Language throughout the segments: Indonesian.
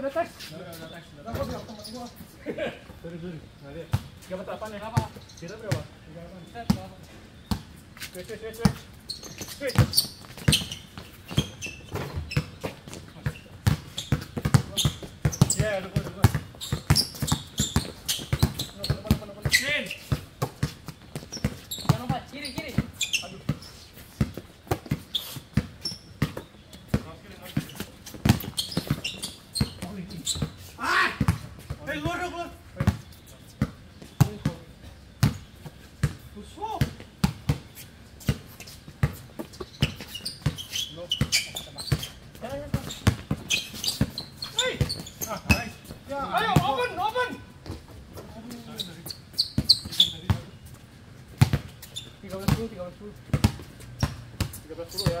Udah tes. Sorry, sorry. Nggak lihat. Dapat apa nih? Apa? Kita berapa? Switch, switch, switch, switch. Switch. Tiga belas puluh, tiga belas puluh. Tiga belas puluh ya.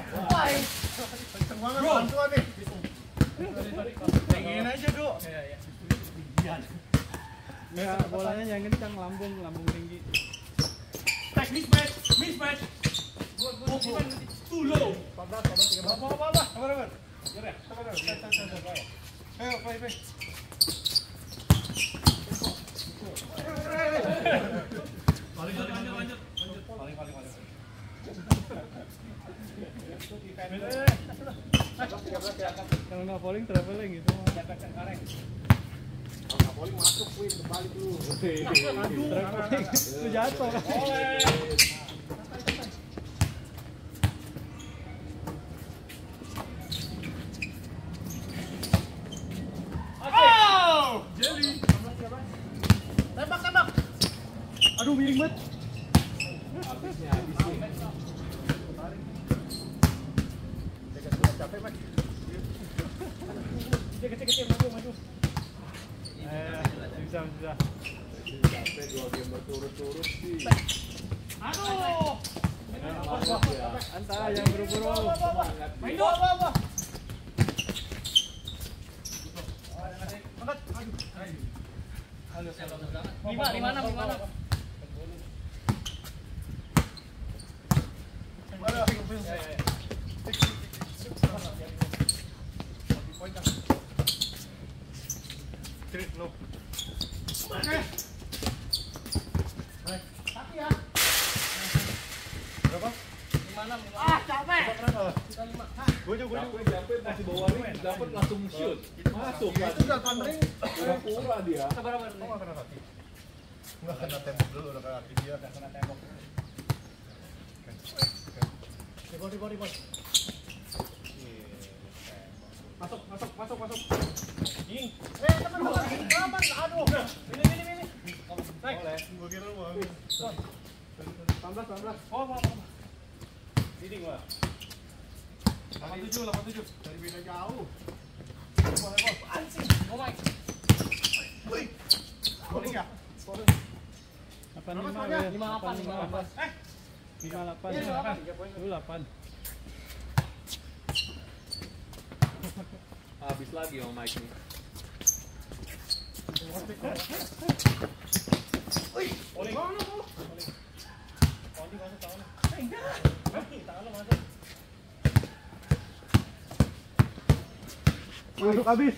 Pengen aja. Iya, iya. Ya, bolanya yang kencang lambung, lambung tinggi. Gua- gua simpan nanti. Too low. 14, 14, 13. Apa, apa, apa? Sabar, sabar. Sabar, sabar. Sabar, sabar, sabar. Ayo, play, play. Kalau nggak falling, traveling gitu. Paling masuk. Traveling, itu jatuh kan. Oh! Aduh, miring banget. Habisnya capek, Mas. Kecil, kecil, kecil, maju, maju. Eh, bisa, bisa. Sampai dua game berturut-turut sih. Aduh. Ya. Antara yang buru-buru. Main. Lima, lima, enam, lima, enam. Kiri, low. Tapi ya. Berapa? Lima, enam, lima. Ah, capek. Berapa? Kita lima. Gue juga, gue. Capek masih bawa ring, dapat langsung shoot. Masuk. Itu delapan ring. Pura-pura dia. Sabar, sabar. Nggak kena kaki. Nggak kena tembok dulu, udah kena kaki dia. Kena tembok. Ribon, ribon, ribon. Masuk, masuk, masuk, masuk. Eh, teman, teman. Teman, aduh.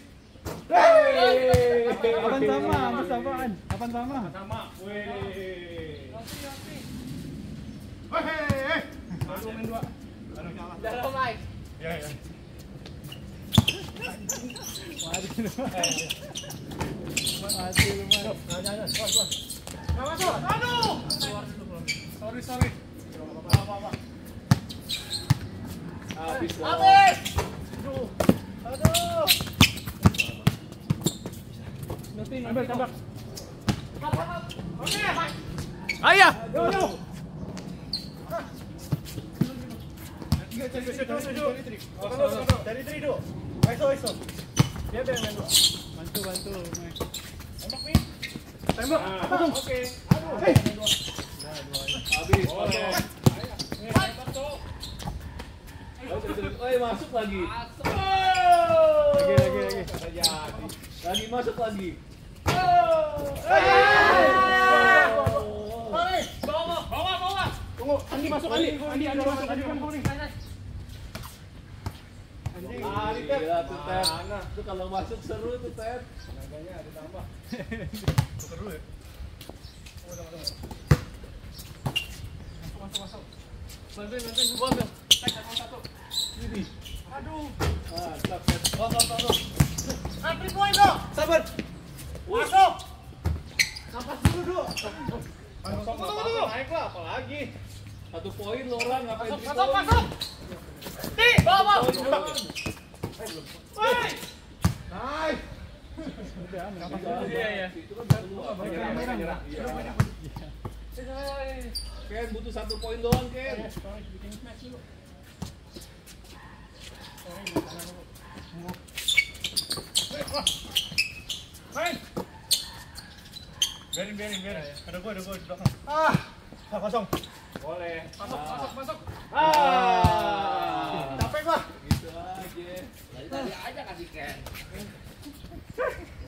Ini, ini, ini. Naik. Gue kira lu mau ambil. 18, 18. Oh, apa, apa. Ini gua. 87, 87. Dari beda jauh. Anjing. Oh my. Wih. Bowling ya? Delapan Berapa lima, soalnya? Wil. Lima, delapan, lima, delapan. Eh, Lima delapan. Iya, lima, delapan. Habis lagi sama Mike nih. masuk, masuk. Masuk. Hey! Hei, hei, hei. Aduh, main dua. Ya, ya. Masuk. Habis tembak. Oke. Bantu, bantu. Tembak. Tembak. Oke. Potong. Oh, masuk lagi. Lagi, lagi, lagi. Lagi masuk lagi. Bawa. Tunggu, Andi masuk, Andi. Andi, Andi masuk, Andi kan Ah, gila tuh Ted. Itu kalau masuk seru tuh Ted. Tenaganya ditambah. Tuker dulu ya. Masuk, masuk, masuk. Bantuin, bantuin. Gua ambil. Tek, satu, satu. Aduh. Mantap Ted. Oh, oh. Ah, three point dong. Sabar. Masuk. Napas dulu, dulu. Tunggu, tunggu, tunggu. Naik lah, apalagi. Satu poin lo orang ngapain Masuk, masuk, poin? masuk. Poin, Woi. Naik. Iya, iya. Kan. Iya. Ken butuh satu poin doang Ken. Main. Biarin, biarin, biarin. Ada gua, ada gua di belakang. Ah, ah kosong. Boleh. Masuk, masuk, masuk. Ah. Gua. Gitu aja. Tadi aja kasih Ken.